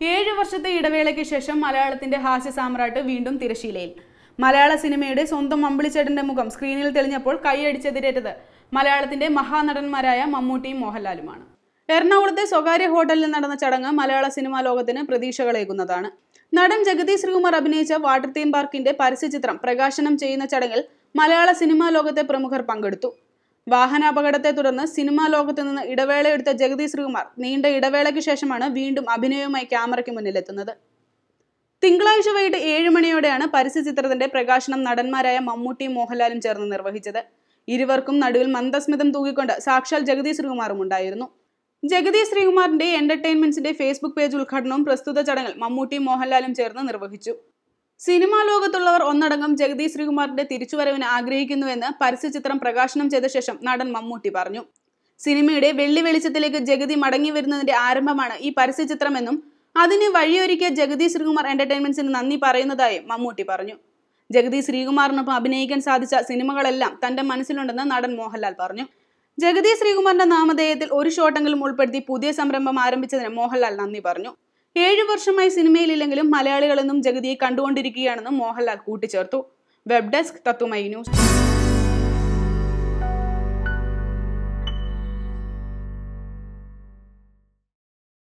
ഏഴു വർഷത്തെ ഇടവേളയ്ക്ക് ശേഷം മലയാളത്തിന്റെ ഹാസ്യ സാമ്രാട്ട് വീണ്ടും തിരശീലയിൽ മലയാള സിനിമയുടെ സ്വന്തം അമ്പിളിച്ചേട്ടന്റെ മുഖം സ്ക്രീനിൽ തെളിഞ്ഞപ്പോൾ കൈയടിച്ചെതിരേറ്റത് മലയാളത്തിന്റെ മഹാനടന്മാരായ മമ്മൂട്ടിയും മോഹൻലാലുമാണ്. എറണാകുളത്തെ സ്വകാര്യ ഹോട്ടലിൽ നടന്ന ചടങ്ങ് മലയാള സിനിമാ ലോകത്തിന് പ്രതീക്ഷകളേകുന്നതാണ് നടൻ ജഗതി ശ്രീകുമാർ അഭിനയിച്ച വാട്ടർ തീം പാർക്കിന്റെ പരസ്യചിത്രം പ്രകാശനം ചെയ്യുന്ന ചടങ്ങിൽ മലയാള സിനിമാ ലോകത്തെ പ്രമുഖർ പങ്കെടുത്തു. വാഹനാപകടത്തെ തുടർന്ന് സിനിമാ ലോകത്ത് നിന്ന് ഇടവേളയെടുത്ത ജഗതി ശ്രീകുമാർ നീണ്ട ഇടവേളയ്ക്ക് ശേഷമാണ് വീണ്ടും അഭിനയവുമായി ക്യാമറയ്ക്ക് മുന്നിലെത്തുന്നത്. തിങ്കളാഴ്ച വൈകിട്ട് ഏഴ് മണിയോടെയാണ് പരസ്യ ചിത്രത്തിന്റെ പ്രകാശനം നടന്മാരായ മമ്മൂട്ടിയും മോഹൻലാലും ചേർന്ന് നിർവഹിച്ചത്. ഇരുവർക്കും നടുവിൽ മന്ദസ്മിതം തൂകിക്കൊണ്ട് സാക്ഷാൽ ജഗതി ശ്രീകുമാറും ഉണ്ടായിരുന്നു. ജഗതി ശ്രീകുമാറിന്റെ എന്റർടൈൻമെന്റ്സിന്റെ ഫേസ്ബുക്ക് പേജ് ഉദ്ഘാടനവും പ്രസ്തുത ചടങ്ങിൽ മമ്മൂട്ടിയും മോഹൻലാലും ചേർന്ന് നിർവഹിച്ചു. സിനിമാ ലോകത്തുള്ളവർ ഒന്നടങ്കം ജഗതി ശ്രീകുമാറിന്റെ തിരിച്ചുവരവിന് ആഗ്രഹിക്കുന്നുവെന്ന് പരസ്യചിത്രം പ്രകാശനം ചെയ്ത ശേഷം നടൻ മമ്മൂട്ടി പറഞ്ഞു. സിനിമയുടെ വെള്ളി വെളിച്ചത്തിലേക്ക് ജഗതി മടങ്ങി വരുന്നതിന്റെ ആരംഭമാണ് ഈ പരസ്യചിത്രമെന്നും അതിന് വഴിയൊരുക്കിയ ജഗതി ശ്രീകുമാർ എന്റർടൈൻമെന്റ്സിന് നന്ദി പറയുന്നതായും മമ്മൂട്ടി പറഞ്ഞു. ജഗതി ശ്രീകുമാറിനൊപ്പം അഭിനയിക്കാൻ സാധിച്ച സിനിമകളെല്ലാം തന്റെ മനസ്സിലുണ്ടെന്ന് നടൻ മോഹൻലാൽ പറഞ്ഞു. ജഗതി ശ്രീകുമാറിന്റെ നാമധേയത്തിൽ ഒരു ഷോട്ടെങ്കിലും ഉൾപ്പെടുത്തി പുതിയ സംരംഭം ആരംഭിച്ചതിന് മോഹൻലാൽ നന്ദി പറഞ്ഞു. ഏഴു വർഷമായി സിനിമയിലില്ലെങ്കിലും മലയാളികളെന്നും ജഗതിയെ കണ്ടുകൊണ്ടിരിക്കുകയാണെന്നും മോഹൻലാൽ കൂട്ടിച്ചേർത്തു. വെബ് ഡെസ്ക് തത്തുമൈ ന്യൂസ്.